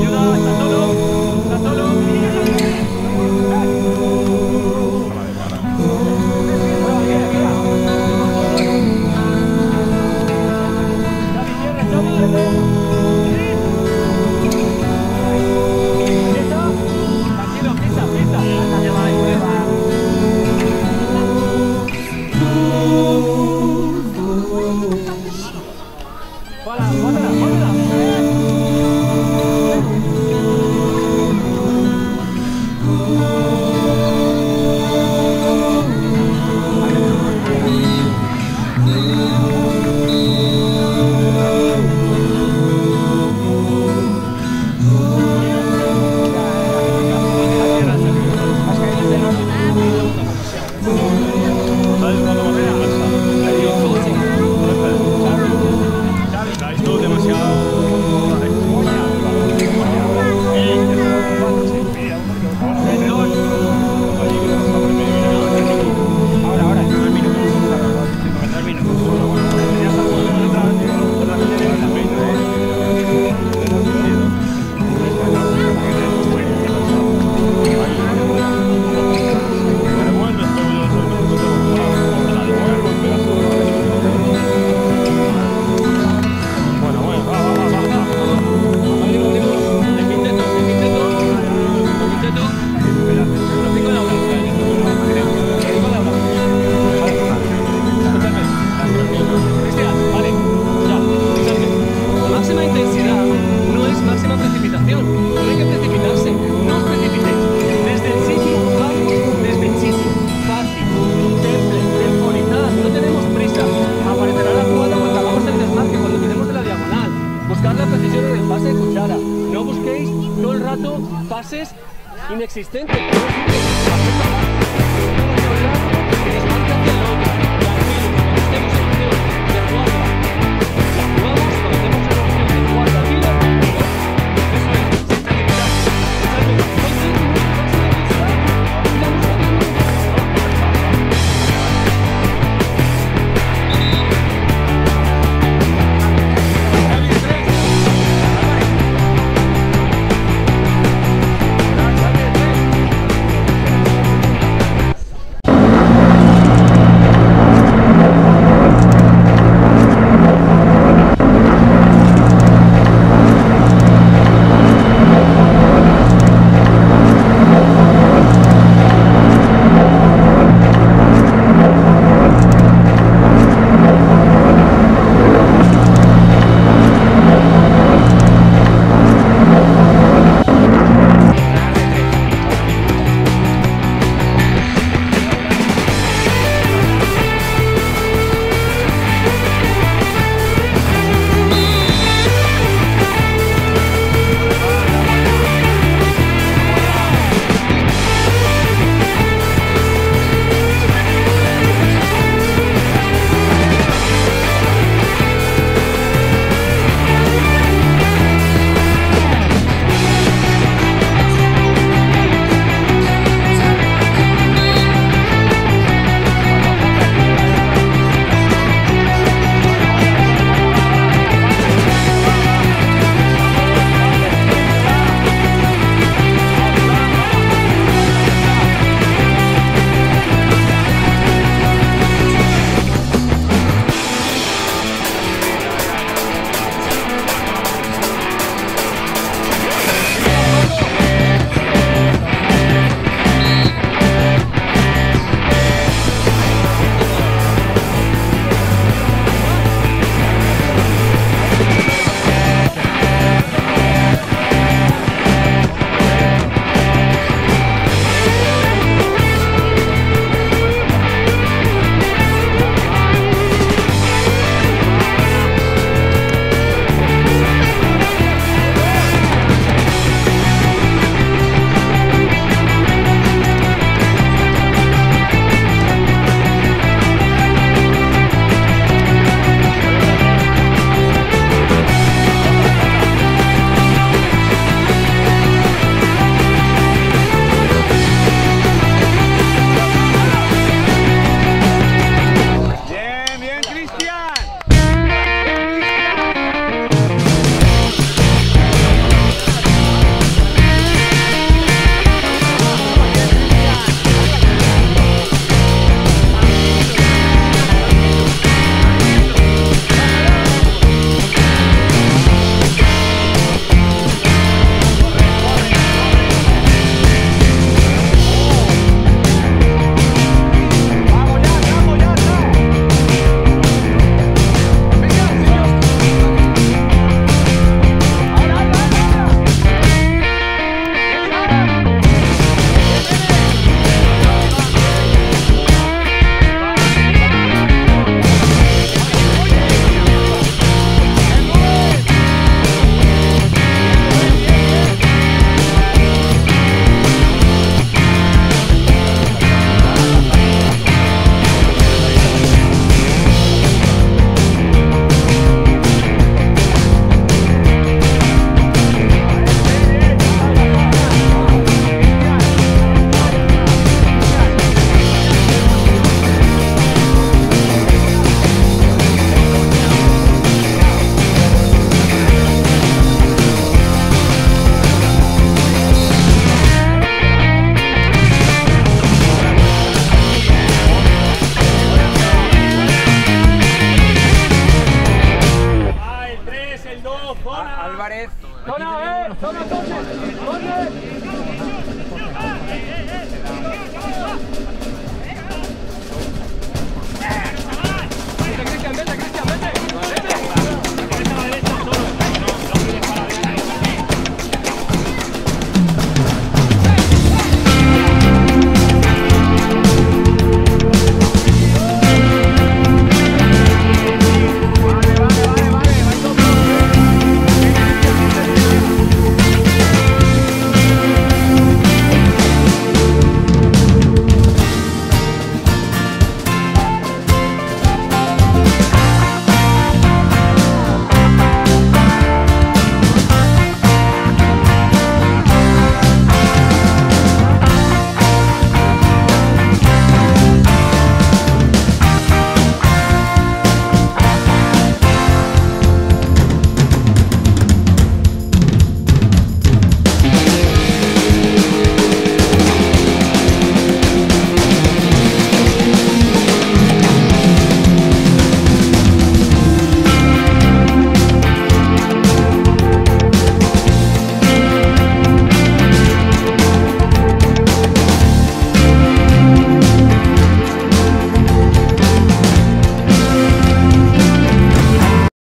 ayuda a inexistentes. Zona, eh,